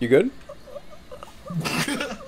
You good?